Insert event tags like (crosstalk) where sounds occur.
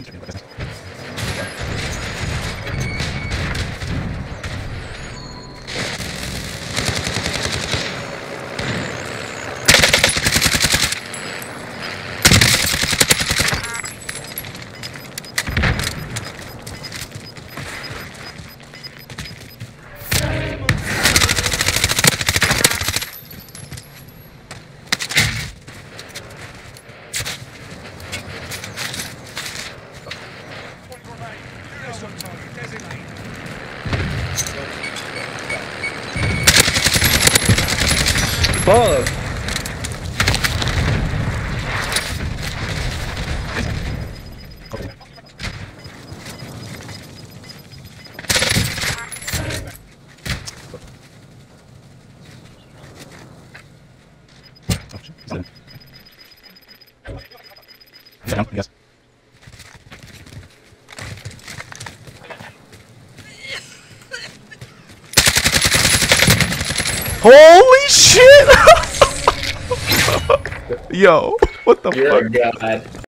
Okay. First Yes. Holy shit! (laughs) Yo, what the You're fuck? god.